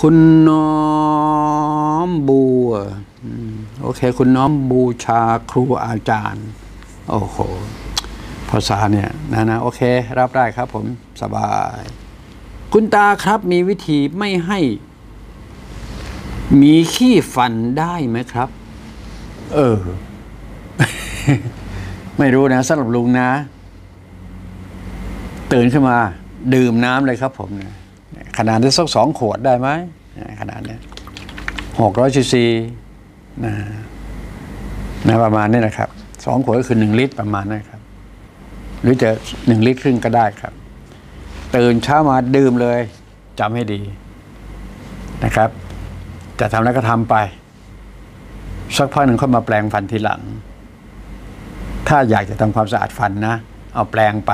คุณน้อมบูโอเค คุณน้อมบูชาครูอาจารย์ โอ้โหภาษาเนี่ยนะนะ โอเค รับได้ครับผมสบาย คุณตาครับมีวิธีไม่ให้ มีขี้ฟันได้ไหมครับ เออ ไม่รู้นะสำหรับลุงนะ ตื่นขึ้นมา ดื่มน้ำเลยครับผมเนี่ย ขนาดนี้สักสองขวดได้ไหมขนาดเนี้หกร้อยซีซีนะนะประมาณนี้นะครับสองขวดก็คือหนึ่งลิตรประมาณนั้ครับ หรือจะหนึ่งลิตรครึ่งก็ได้ครับ ตื่นเช้ามาดื่มเลยจำให้ดีนะครับ จะทำแล้วก็ทำไป สักพักหนึ่งค่อยมาแปลงฟันทีหลัง ถ้าอยากจะทำความสะอาดฟันนะ เอาแปลงไป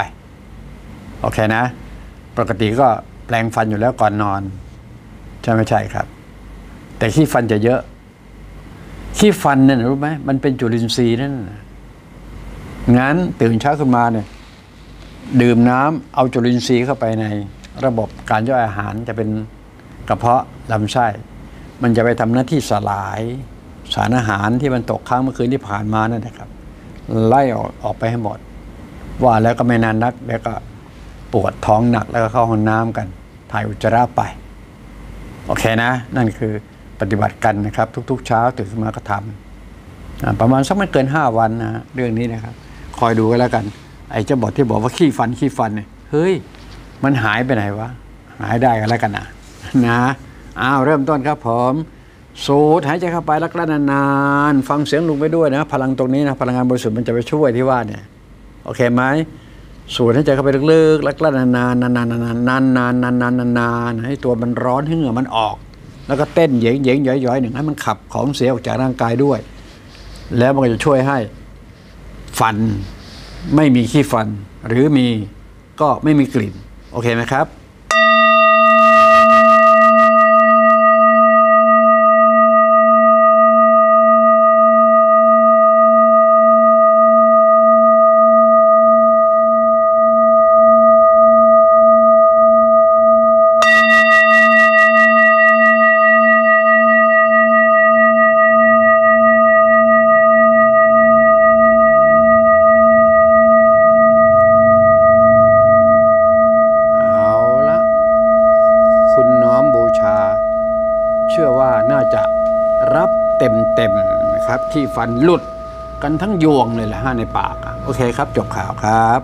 โอเคนะ ปกติก็ ปลงฟันอยู่แล้วก่อนนอน ใช่ไม่ใช่ครับ แต่ขี้ฟันจะเยอะ ขี้ฟันเนี่ยรู้ไหมมันเป็นจุลินทรีย์นั่นงั้นตื่นเช้าขึ้นมาเนี่ย ดื่มน้ำเอาจุลินทรีย์เข้าไปในระบบการย่อยอาหารจะเป็นกระเพาะลำไส้ มันจะไปทำหน้าที่สลายสารอาหารที่มันตกค้างเมื่อคืนที่ผ่านมานั่นนะครับ ไล่ออกออกไปให้หมด ว่าแล้วก็ไม่นานนักแล้วก็ปวดท้องหนักแล้วก็เข้าห้องน้ำกัน ถ่ายอุจจาระไป โอเคนะ นั่นคือปฏิบัติกันนะครับ ทุก ๆ เช้าตื่นขึ้นมาก็ทำประมาณสักไม่เกินห้าวันนะเรื่องนี้นะครับ คอยดูกันแล้วกัน ไอ้เจ้าบทที่บอกว่าขี้ฟันขี้ฟันเนี่ยเฮ้ย มันหายไปไหนวะ หายได้กันแล้วกันนะนะอ้าวเริ่มต้นครับผมสูดหายใจเข้าไปแล้วกลั้นนานๆฟังเสียงลุงไปด้วยนะ พลังตรงนี้นะ พลังงานบริสุทธิ์มันจะไปช่วยที่ว่าเนี่ย โอเคไหม สูดหายใจเข้าไปลึกๆแล้วกลั้นนานๆนานๆนานๆนานๆนานๆนานๆนานๆให้ตัวมันร้อนให้เหงื่อมันออก แล้วก็เต้นเหยงเหยงๆย่อยๆหนึ่งให้มันขับของเสียออกจากร่างกายด้วย แล้วมันก็จะช่วยให้ฟันไม่มีขี้ฟัน หรือมีก็ไม่มีกลิ่น โอเคไหมครับ รับเต็มเต็มๆนะครับที่ฟันหลุดกันทั้งยวงเลยแหละฮะในปากอะโอเคครับ จบข่าวครับ